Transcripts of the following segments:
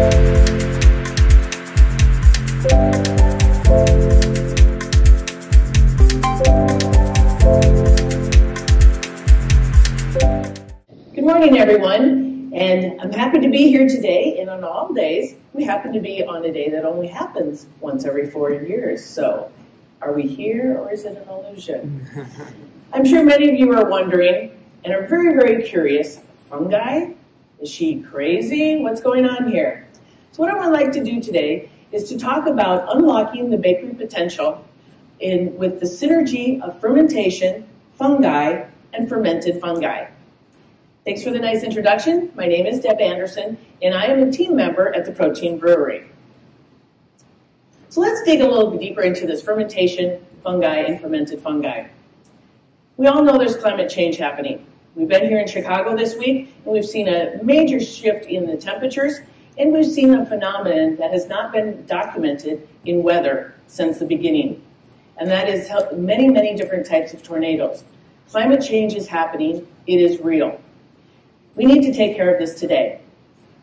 Good morning, everyone, and I'm happy to be here today. And on all days, we happen to be on a day that only happens once every four years. So, are we here or is it an illusion? I'm sure many of you are wondering and are very, very curious. Fungi? Is she crazy? What's going on here? So, what I would like to do today is to talk about unlocking the bakery potential in, with the synergy of fermentation, fungi, and fermented fungi. Thanks for the nice introduction. My name is Deb Anderson, and I am a team member at the Protein Brewery. So let's dig a little bit deeper into this fermentation, fungi, and fermented fungi. We all know there's climate change happening. We've been here in Chicago this week, and we've seen a major shift in the temperatures, and we've seen a phenomenon that has not been documented in weather since the beginning, and that is many, many different types of tornadoes. Climate change is happening, it is real. We need to take care of this today.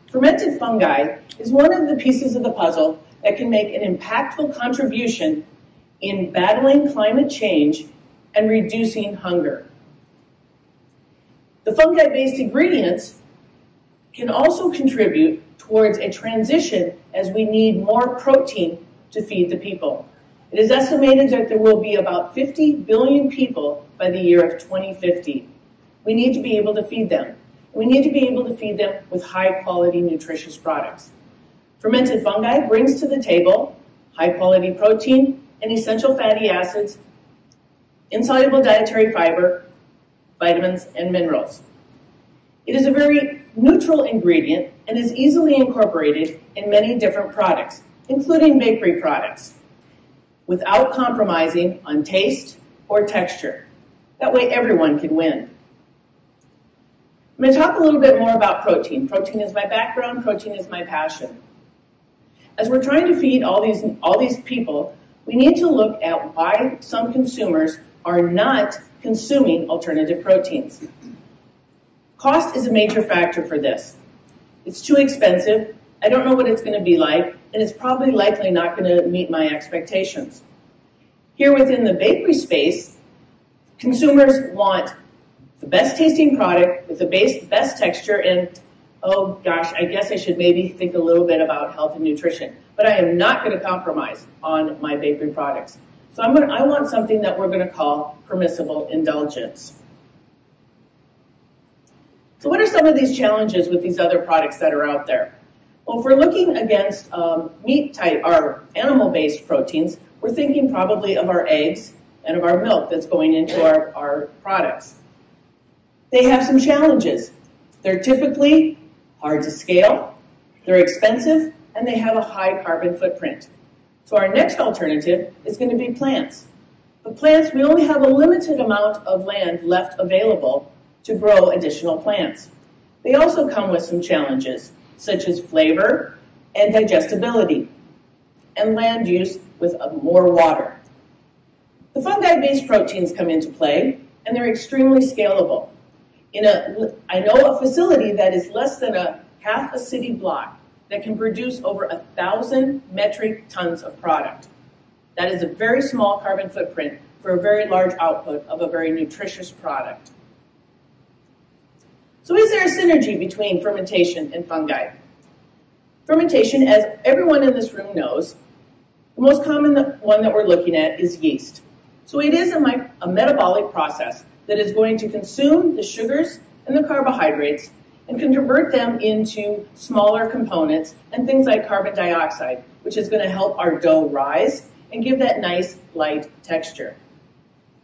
Fermented fungi is one of the pieces of the puzzle that can make an impactful contribution in battling climate change and reducing hunger. The fungi based ingredients can also contribute towards a transition as we need more protein to feed the people. It is estimated that there will be about 50 billion people by the year of 2050. We need to be able to feed them. We need to be able to feed them with high quality nutritious products. Fermented fungi brings to the table high quality protein and essential fatty acids, insoluble dietary fiber, vitamins, and minerals. It is a very neutral ingredient and is easily incorporated in many different products, including bakery products, without compromising on taste or texture. That way everyone can win. I'm going to talk a little bit more about protein. Protein is my background, protein is my passion. As we're trying to feed all these, all these people, we need to look at why some consumers are not consuming alternative proteins. Cost is a major factor for this. It's too expensive, I don't know what it's going to be like, and it's probably likely not going to meet my expectations. Here within the bakery space, consumers want the best tasting product with the base, best texture and oh gosh, I guess I should maybe think a little bit about health and nutrition. But I am not going to compromise on my bakery products. So I'm going to, I want something that we're going to call permissible indulgence. So what are some of these challenges with these other products that are out there? Well, if we're looking against um, meat type or animal-based proteins, we're thinking probably of our eggs and of our milk that's going into our, our products they have some challenges. They're typically hard to scale, they're expensive, and they have a high carbon footprint. So our next alternative is going to be plants. But plants, we only have a limited amount of land left available to grow additional plants. They also come with some challenges, such as flavor and digestibility, and land use with uh, more water. The fungi-based proteins come into play, and they're extremely scalable in a, I know a facility that is less than a half a city block that can produce over a thousand metric tons of product. That is a very small carbon footprint for a very large output of a very nutritious product. So is there a synergy between fermentation and fungi? Fermentation, as everyone in this room knows, the most common one that we're looking at is yeast. So it is a, a metabolic process that is going to consume the sugars and the carbohydrates and can convert them into smaller components and things like carbon dioxide, which is going to help our dough rise and give that nice light texture.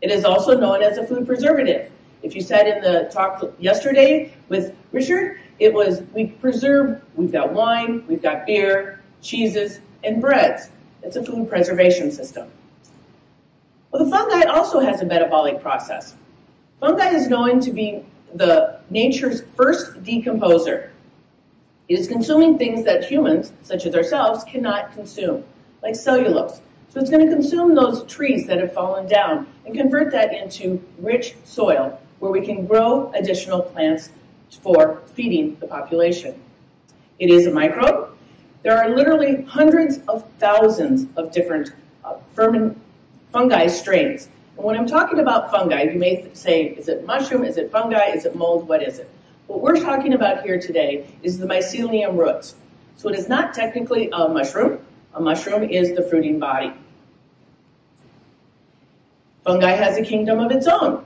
It is also known as a food preservative. If you said in the talk yesterday with Richard, it was we preserve, we've got wine, we've got beer, cheeses, and breads. It's a food preservation system. Well, the fungi also has a metabolic process. Fungi is known to be the nature's first decomposer. It is consuming things that humans, such as ourselves, cannot consume, like cellulose. So it's going to consume those trees that have fallen down and convert that into rich soil where we can grow additional plants for feeding the population. It is a microbe. There are literally hundreds of thousands of different uh, fungi strains. And when I'm talking about fungi, you may say, is it mushroom, is it fungi, is it mold, what is it? What we're talking about here today is the mycelium roots. So it is not technically a mushroom. A mushroom is the fruiting body. Fungi has a kingdom of its own.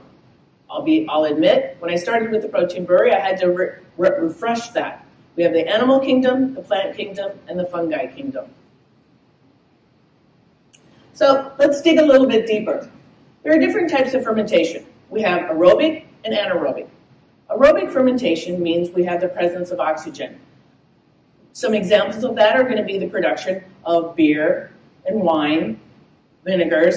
I'll be, I'll admit, when I started with the protein brewery, I had to re re refresh that. We have the animal kingdom, the plant kingdom, and the fungi kingdom. So let's dig a little bit deeper. There are different types of fermentation. We have aerobic and anaerobic. Aerobic fermentation means we have the presence of oxygen. Some examples of that are going to be the production of beer and wine, vinegars,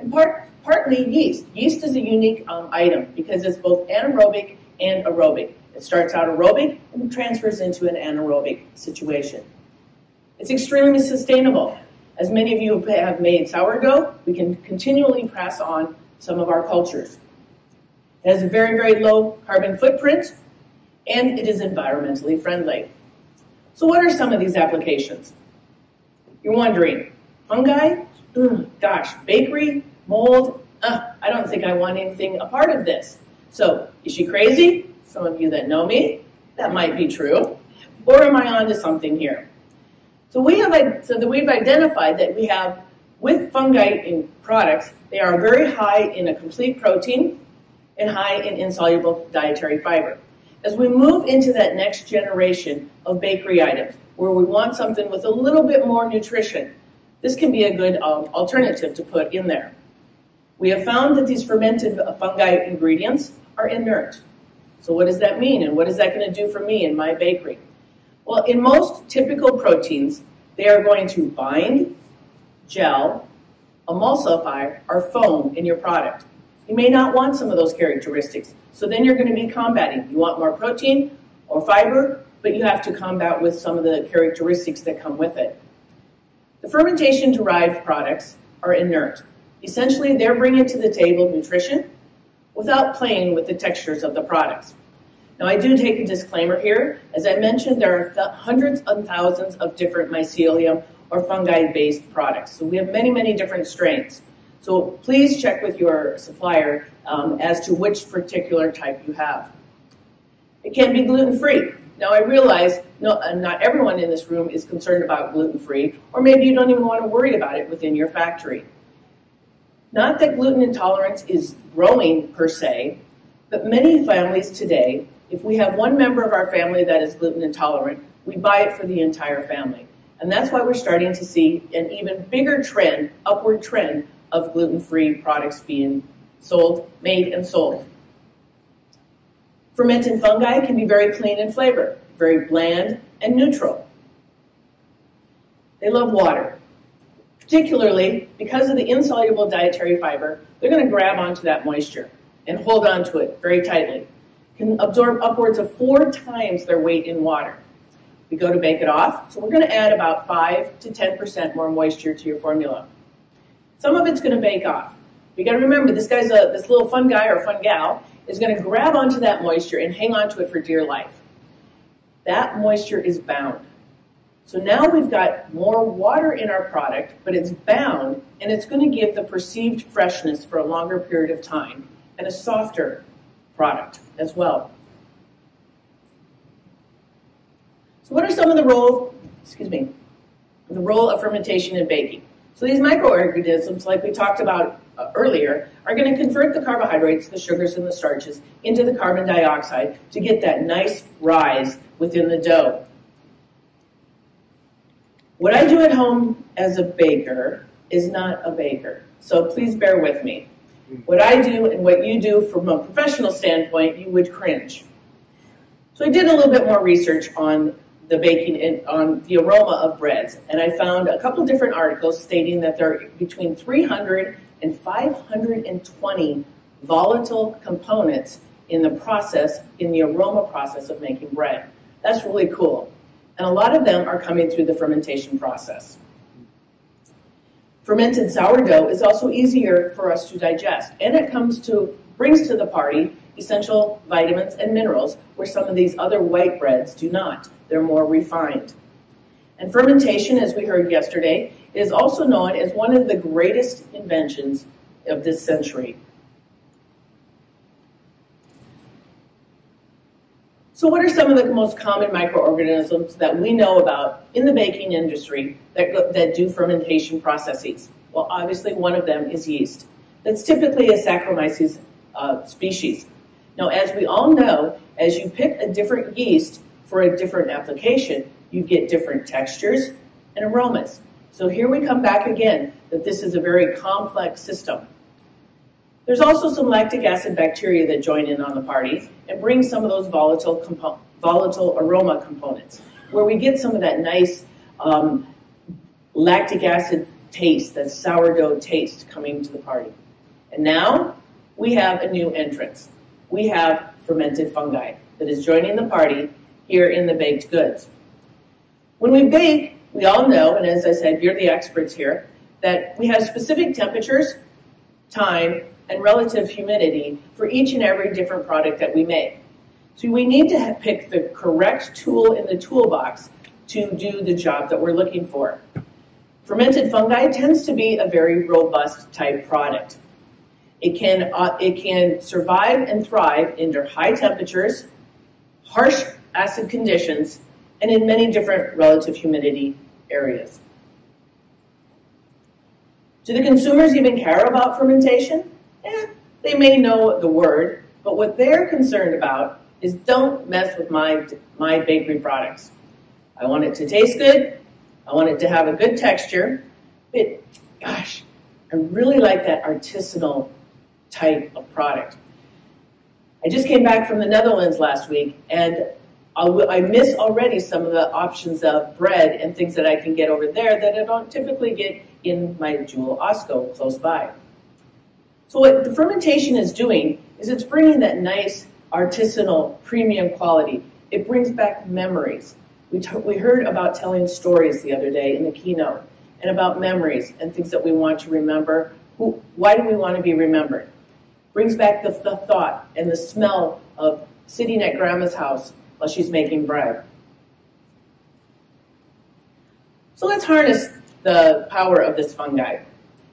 and part, partly yeast. Yeast is a unique um, item because it's both anaerobic and aerobic. It starts out aerobic and transfers into an anaerobic situation. It's extremely sustainable. As many of you have made sourdough, we can continually pass on some of our cultures. It has a very, very low carbon footprint, and it is environmentally friendly. So what are some of these applications? You're wondering, fungi? Ugh, gosh, bakery, mold? I don't think I want anything a part of this. So, is she crazy? Some of you that know me, that might be true. Or am I onto something here? So we have so that we've identified that we have with fungi in products, they are very high in a complete protein and high in insoluble dietary fiber. As we move into that next generation of bakery items, where we want something with a little bit more nutrition, this can be a good um, alternative to put in there. We have found that these fermented fungi ingredients are inert. So what does that mean, and what is that going to do for me in my bakery? Well, in most typical proteins, they are going to bind, gel, emulsify, or foam in your product. You may not want some of those characteristics. So then you're going to be combating. You want more protein or fiber, but you have to combat with some of the characteristics that come with it. The fermentation-derived products are inert. Essentially, they're bringing to the table nutrition without playing with the textures of the products. Now, I do take a disclaimer here. As I mentioned, there are hundreds and thousands of different mycelium or fungi-based products. So we have many, many different strains. So please check with your supplier um, as to which particular type you have. It can be gluten-free. Now I realize no, uh, not everyone in this room is concerned about gluten-free, or maybe you don't even want to worry about it within your factory. Not that gluten intolerance is growing per se, but many families today, if we have one member of our family that is gluten intolerant, we buy it for the entire family. And that's why we're starting to see an even bigger trend, upward trend, of gluten-free products being sold, made, and sold. Fermented fungi can be very clean in flavor, very bland and neutral. They love water. Particularly, because of the insoluble dietary fiber, they're going to grab onto that moisture and hold on to it very tightly. Can absorb upwards of four times their weight in water. We go to bake it off, so we're going to add about 5 to 10% more moisture to your formula. Some of it's going to bake off. You got to remember, this guy's a this little fun guy or fun gal is going to grab onto that moisture and hang on to it for dear life. That moisture is bound. So now we've got more water in our product, but it's bound, and it's going to give the perceived freshness for a longer period of time and a softer product as well. So what are some of the role, excuse me, the role of fermentation in baking? So these microorganisms, like we talked about uh, earlier, are going to convert the carbohydrates, the sugars and the starches, into the carbon dioxide to get that nice rise within the dough. What I do at home as a baker is not a baker, so please bear with me. What I do and what you do from a professional standpoint, you would cringe. So I did a little bit more research on the baking in, on the aroma of breads. And I found a couple different articles stating that there are between 300 and 520 volatile components in the process, in the aroma process of making bread. That's really cool. And a lot of them are coming through the fermentation process. Fermented sourdough is also easier for us to digest, and it comes to brings to the party essential vitamins and minerals where some of these other white breads do not. They're more refined. And fermentation, as we heard yesterday, is also known as one of the greatest inventions of this century. So, what are some of the most common microorganisms that we know about in the baking industry that, that do fermentation processes? Well, obviously, one of them is yeast. That's typically a Saccharomyces uh, species. Now, as we all know, as you pick a different yeast for a different application, you get different textures and aromas. So here we come back again that this is a very complex system. There's also some lactic acid bacteria that join in on the party and bring some of those volatile, volatile aroma components, where we get some of that nice um, lactic acid taste, that sourdough taste coming to the party. And now we have a new entrance. We have fermented fungi that is joining the party here in the baked goods. When we bake, we all know, and as I said, you're the experts here, that we have specific temperatures, time, and relative humidity for each and every different product that we make. So we need to pick the correct tool in the toolbox to do the job that we're looking for. Fermented fungi tends to be a very robust type product. It can, uh, it can survive and thrive under high temperatures, harsh acid conditions, and in many different relative humidity areas. Do the consumers even care about fermentation? Eh, they may know the word, but what they're concerned about is don't mess with my, my bakery products. I want it to taste good. I want it to have a good texture. But gosh, I really like that artisanal type of product. I just came back from the Netherlands last week, and I miss already some of the options of bread and things that I can get over there that I don't typically get in my Jewel Osco close by. So what the fermentation is doing is it's bringing that nice artisanal premium quality. It brings back memories. We, we heard about telling stories the other day in the keynote and about memories and things that we want to remember. Who, why do we want to be remembered? Brings back the, the thought and the smell of sitting at grandma's house while she's making bread. So let's harness the power of this fungi.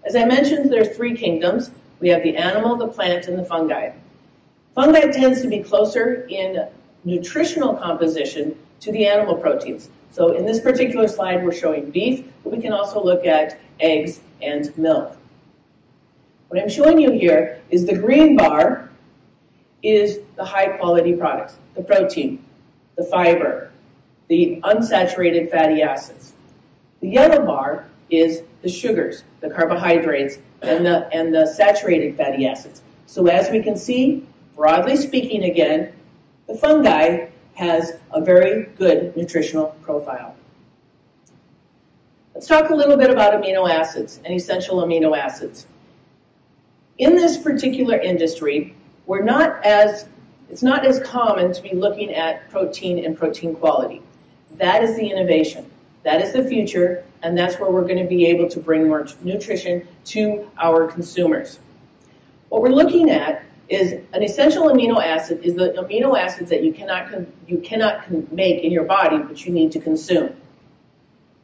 As I mentioned, there are three kingdoms. We have the animal, the plant, and the fungi. Fungi tends to be closer in nutritional composition to the animal proteins. So in this particular slide, we're showing beef, but we can also look at eggs and milk. What I'm showing you here is the green bar is the high quality products, the protein, the fiber, the unsaturated fatty acids. The yellow bar is the sugars, the carbohydrates, and the, and the saturated fatty acids. So as we can see, broadly speaking again, the fungi has a very good nutritional profile. Let's talk a little bit about amino acids and essential amino acids. In this particular industry, we're not as it's not as common to be looking at protein and protein quality. That is the innovation. That is the future, and that's where we're going to be able to bring more nutrition to our consumers. What we're looking at is an essential amino acid is the amino acids that you cannot you cannot make in your body, but you need to consume.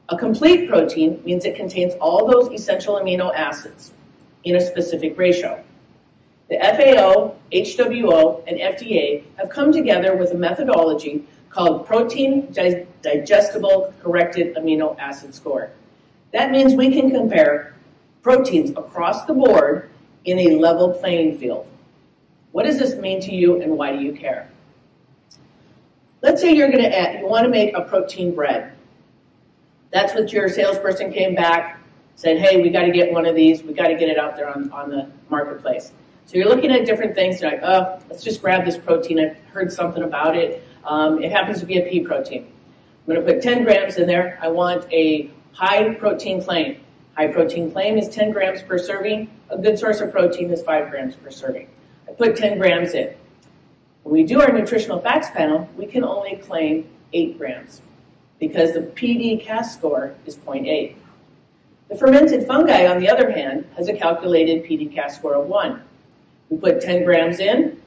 A complete protein means it contains all those essential amino acids in a specific ratio. The FAO, HWO, and FDA have come together with a methodology called Protein Digestible Corrected Amino Acid Score. That means we can compare proteins across the board in a level playing field. What does this mean to you and why do you care? Let's say you're going to add, you want to make a protein bread. That's what your salesperson came back, said, hey, we got to get one of these. We got to get it out there on, on the marketplace. So you're looking at different things. You're like, oh, let's just grab this protein. I've heard something about it. Um, it happens to be a pea protein. I'm going to put 10 grams in there. I want a high protein claim. High protein claim is 10 grams per serving. A good source of protein is 5 grams per serving. I put 10 grams in. When we do our nutritional facts panel, we can only claim 8 grams because the PDCAAS score is 0.8. The fermented fungi, on the other hand, has a calculated PDCAAS score of 1. We put 10 grams in,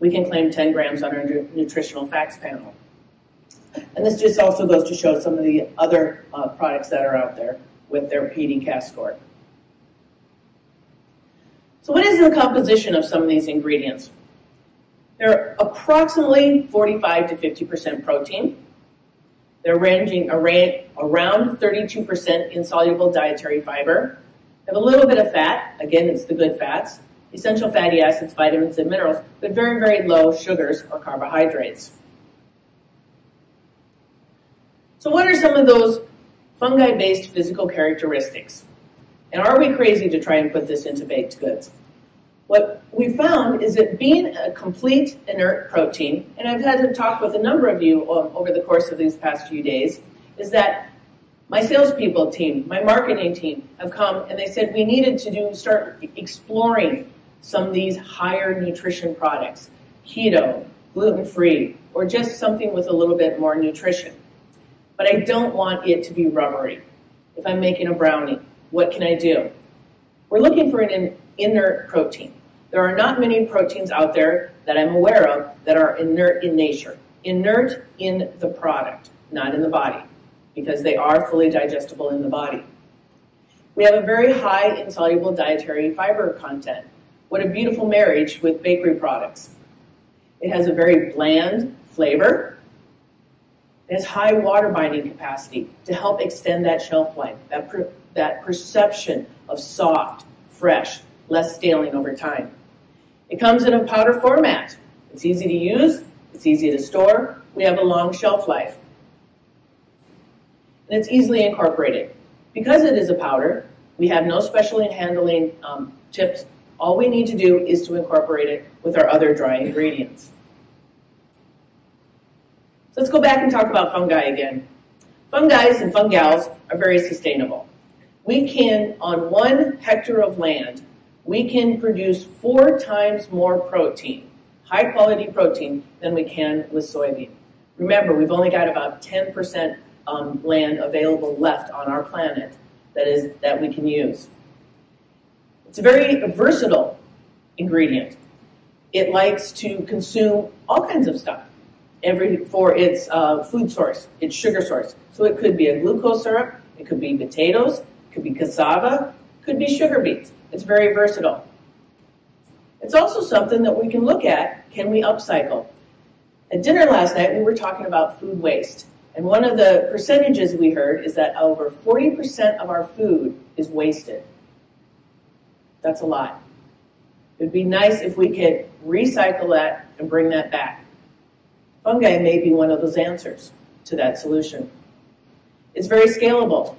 we can claim 10 grams on our nutritional facts panel. And this just also goes to show some of the other uh, products that are out there with their PDCAAS score. So what is the composition of some of these ingredients? They're approximately 45 to 50% protein. They're ranging around 32% insoluble dietary fiber. They have a little bit of fat. Again, it's the good fats. Essential fatty acids, vitamins, and minerals, but very, very low sugars or carbohydrates. So what are some of those fungi-based physical characteristics? And are we crazy to try and put this into baked goods? What we found is that being a complete inert protein, and I've had to talk with a number of you over the course of these past few days, is that my salespeople team, my marketing team have come and they said we needed to do start exploring some of these higher nutrition products, keto, gluten-free, or just something with a little bit more nutrition. But I don't want it to be rubbery. If I'm making a brownie, what can I do? We're looking for an inert protein. There are not many proteins out there that I'm aware of that are inert in nature. Inert in the product, not in the body, because they are fully digestible in the body. We have a very high insoluble dietary fiber content. What a beautiful marriage with bakery products. It has a very bland flavor. It has high water binding capacity to help extend that shelf life, that, per, that perception of soft, fresh, less staling over time. It comes in a powder format. It's easy to use, it's easy to store, we have a long shelf life. And it's easily incorporated. Because it is a powder, we have no special handling um, tips. All we need to do is to incorporate it with our other dry ingredients. Let's go back and talk about fungi again. Fungi and fungals are very sustainable. We can, on one hectare of land, we can produce four times more protein, high quality protein, than we can with soybean. Remember, we've only got about 10% um, land available left on our planet that is that we can use. It's a very versatile ingredient. It likes to consume all kinds of stuff every for its uh, food source, its sugar source. So it could be a glucose syrup, it could be potatoes, it could be cassava, it could be sugar beets. It's very versatile. It's also something that we can look at, can we upcycle? At dinner last night, we were talking about food waste. And one of the percentages we heard is that over 40% of our food is wasted. That's a lot. It would be nice if we could recycle that and bring that back. Fungi may be one of those answers to that solution. It's very scalable.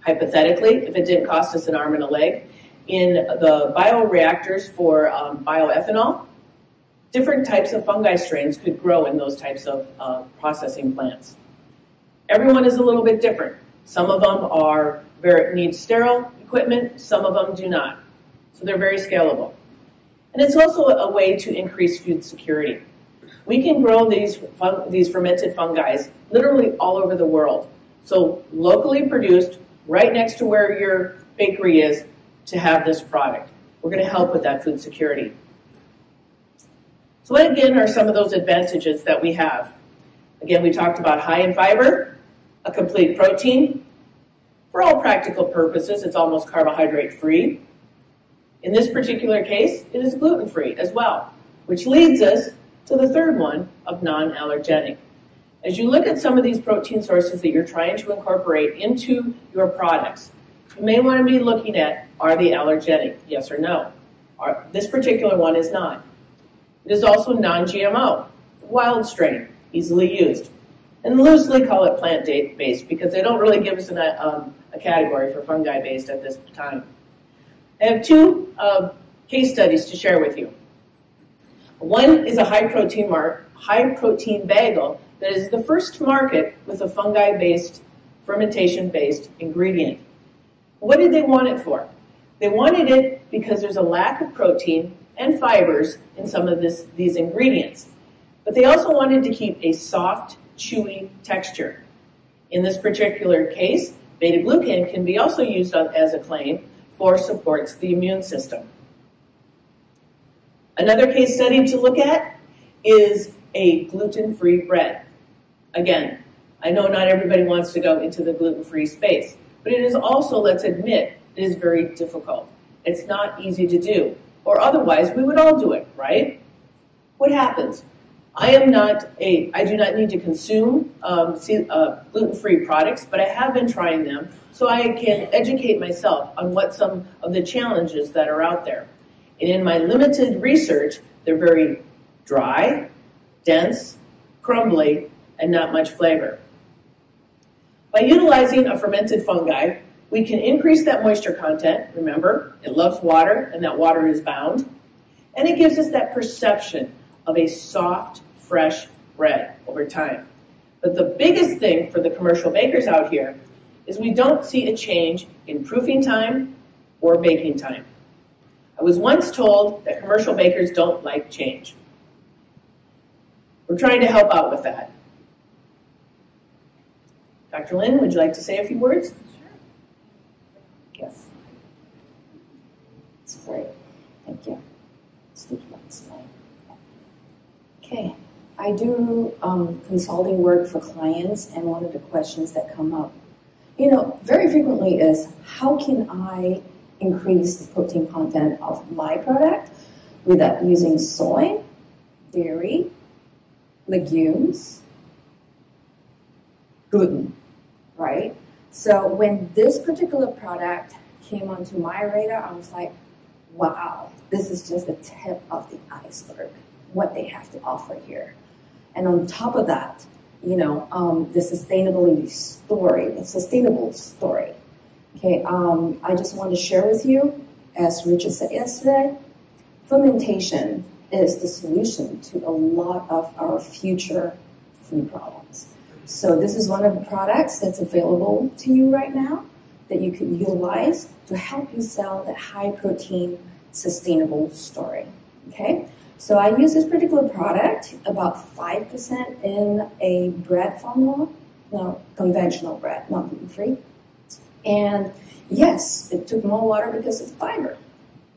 Hypothetically, if it didn't cost us an arm and a leg, in the bioreactors for um, bioethanol, different types of fungi strains could grow in those types of uh, processing plants. Everyone is a little bit different. Some of them are very, need sterile equipment, some of them do not. So they're very scalable. And it's also a way to increase food security. We can grow these, these fermented fungi literally all over the world. So locally produced, right next to where your bakery is, to have this product. We're going to help with that food security. So what again are some of those advantages that we have? Again, we talked about high in fiber, a complete protein. For all practical purposes, it's almost carbohydrate free. In this particular case, it is gluten free as well, which leads us to the third one of non-allergenic. As you look at some of these protein sources that you're trying to incorporate into your products, you may want to be looking at, are they allergenic? Yes or no? Are, this particular one is not. It is also non-GMO, wild strain, easily used. And loosely call it plant-based because they don't really give us an, um, a category for fungi-based at this time. I have two uh, case studies to share with you. One is a high protein mark, high protein bagel that is the first to market with a fungi-based, fermentation-based ingredient. What did they want it for? They wanted it because there's a lack of protein and fibers in some of this, these ingredients. But they also wanted to keep a soft, chewy texture. In this particular case, beta-glucan can be also used as a claim for supports the immune system. Another case study to look at is a gluten-free bread. Again, I know not everybody wants to go into the gluten-free space, but it is also, let's admit, it is very difficult. It's not easy to do, or otherwise we would all do it, right? What happens? I am not a, I do not need to consume um, uh, gluten-free products, but I have been trying them so I can educate myself on what some of the challenges that are out there. And in my limited research, they're very dry, dense, crumbly, and not much flavor. By utilizing a fermented fungi, we can increase that moisture content. Remember, it loves water, and that water is bound. And it gives us that perception of a soft, fresh bread over time. But the biggest thing for the commercial bakers out here is we don't see a change in proofing time or baking time. I was once told that commercial bakers don't like change. We're trying to help out with that. Dr. Lin, would you like to say a few words? Sure. Yes. That's great. Thank you. Okay. I do um, consulting work for clients, and one of the questions that come up, you know, very frequently is how can I increase the protein content of my product without using soy, dairy, legumes, gluten? right? So when this particular product came onto my radar, I was like, wow, this is just the tip of the iceberg, what they have to offer here. And on top of that, you know, um, the sustainability story, the sustainable story. Okay, um, I just want to share with you, as Richard said yesterday, fermentation is the solution to a lot of our future food problems. So this is one of the products that's available to you right now that you can utilize to help you sell that high protein sustainable story. Okay, so I use this particular product about 5% in a bread formula, no, conventional bread, not gluten free. And yes, it took more water because of fiber,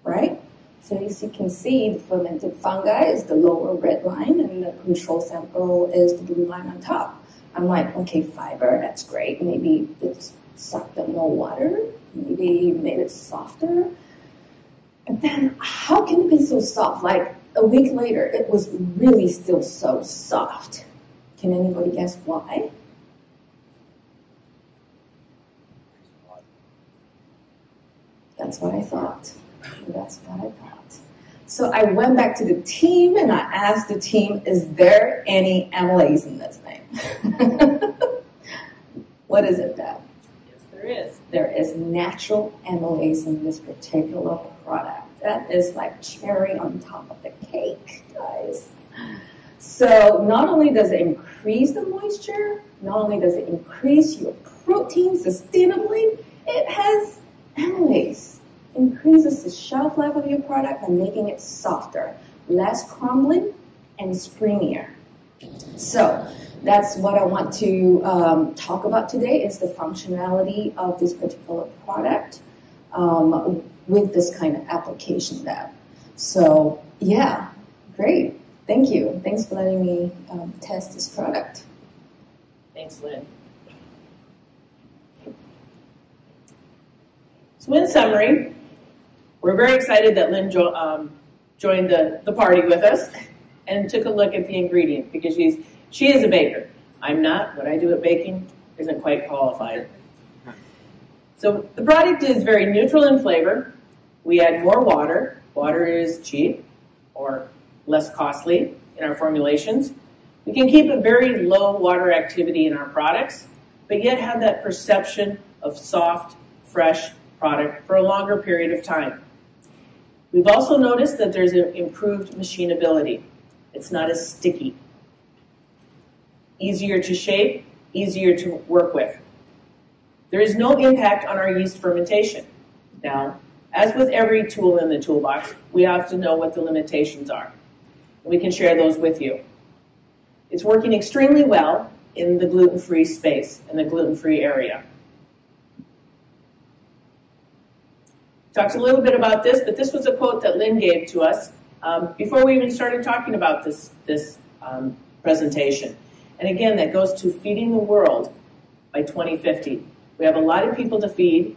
right? So as you can see, the fermented fungi is the lower red line and the control sample is the blue line on top. I'm like, okay, fiber, that's great. Maybe it's sucked up more water. Maybe made it softer. And then how can it be so soft? Like a week later, it was really still so soft. Can anybody guess why? That's what I thought. That's what I thought. So I went back to the team and I asked the team, is there any amylase in this thing? what is it, Deb? Yes, there is. There is natural amylase in this particular product. That is like cherry on top of the cake, guys. So not only does it increase the moisture, not only does it increase your protein sustainably, it has amylase. Increases the shelf life of your product by making it softer, less crumbling, and springier. So that's what I want to um, talk about today is the functionality of this particular product um, with this kind of application lab. So yeah, great. Thank you. Thanks for letting me um, test this product. Thanks, Lin. So in summary, we're very excited that Lin jo um, joined the, the party with us and took a look at the ingredient because she's she is a baker. I'm not. What I do at baking isn't quite qualified. So the product is very neutral in flavor. We add more water. Water is cheap or less costly in our formulations. We can keep a very low water activity in our products, but yet have that perception of soft, fresh product for a longer period of time. We've also noticed that there's an improved machinability. It's not as sticky easier to shape, easier to work with. There is no impact on our yeast fermentation. Now, as with every tool in the toolbox, we have to know what the limitations are. We can share those with you. It's working extremely well in the gluten-free space, in the gluten-free area. Talked a little bit about this, but this was a quote that Lin gave to us um, before we even started talking about this, this um, presentation. And again, that goes to feeding the world by 2050. We have a lot of people to feed.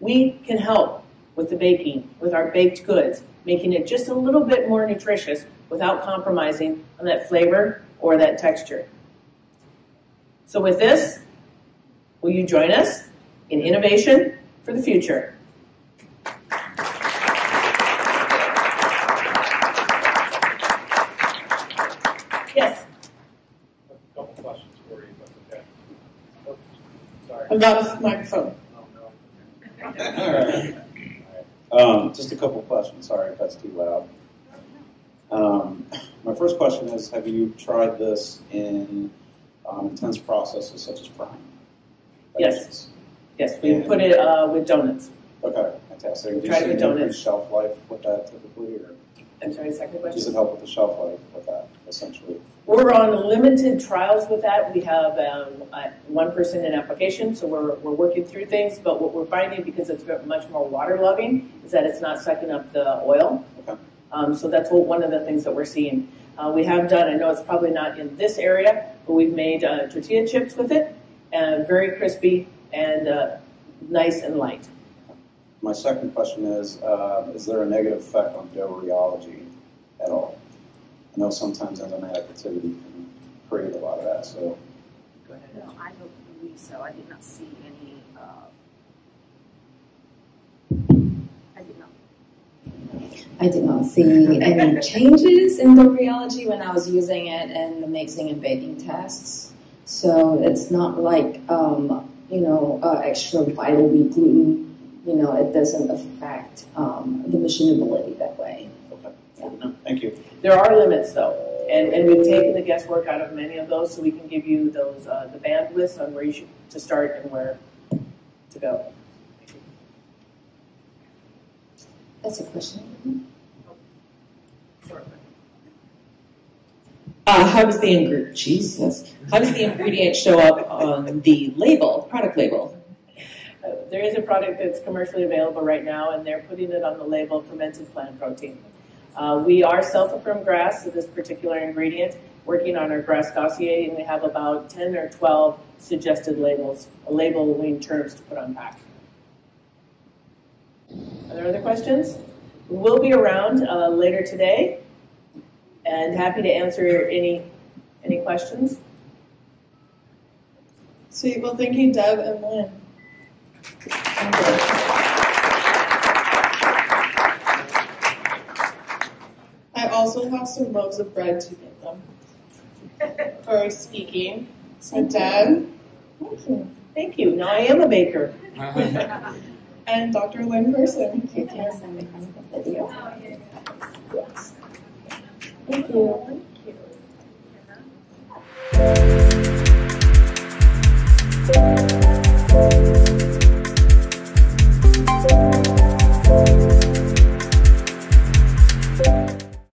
We can help with the baking, with our baked goods, making it just a little bit more nutritious without compromising on that flavor or that texture. So with this, will you join us in innovation for the future? Yes. A couple questions for you, if that's okay. Oh, I've got a microphone. All right. Um, just a couple questions. Sorry if that's too loud. Um, my first question is: Have you tried this in um, intense processes such as frying? Yes. Yes, we put it uh, with donuts. Okay, fantastic. We've Do you tried see with donuts. shelf life with that typically, or I'm sorry, second question? does it help with the shelf life with that essentially? We're on limited trials with that. We have um, uh, one person in application, so we're, we're working through things. But what we're finding, because it's much more water loving, is that it's not sucking up the oil. Okay. Um, so that's what, one of the things that we're seeing. Uh, we have done, I know it's probably not in this area, but we've made uh, tortilla chips with it, and very crispy and uh, nice and light. My second question is: uh, Is there a negative effect on dough rheology at all? I know sometimes enzymatic activity can create a lot of that. So, Go ahead. No, I don't believe so. I did not see any, uh, I did not. I did not see any changes in the rheology when I was using it in the mixing and baking tests. So it's not like, um, you know, uh, extra vital wheat gluten. You know, it doesn't affect um, the machinability that way. okay, Good to know. thank you. There are limits, though, and, and we've taken the guesswork out of many of those, so we can give you those uh, the bandwidths on where you should to start and where to go. That's a question. Uh, how does the ingredient, Jesus, how does the ingredient show up on the label, product label? Uh, there is a product that's commercially available right now, and they're putting it on the label fermented plant protein. Uh, we are self-affirmed GRAS, so this particular ingredient, working on our GRAS dossier, and we have about 10 or 12 suggested labels, labeling terms to put on pack. Are there other questions? We will be around uh, later today, and happy to answer any any questions. Sweet. Well, thank you, Deb and Lin. also have some loaves of bread to give them for speaking. So, Deb, thank you. Thank you. Now I am a baker. and Dr. Lin Carson. Oh, thank you. Thank you.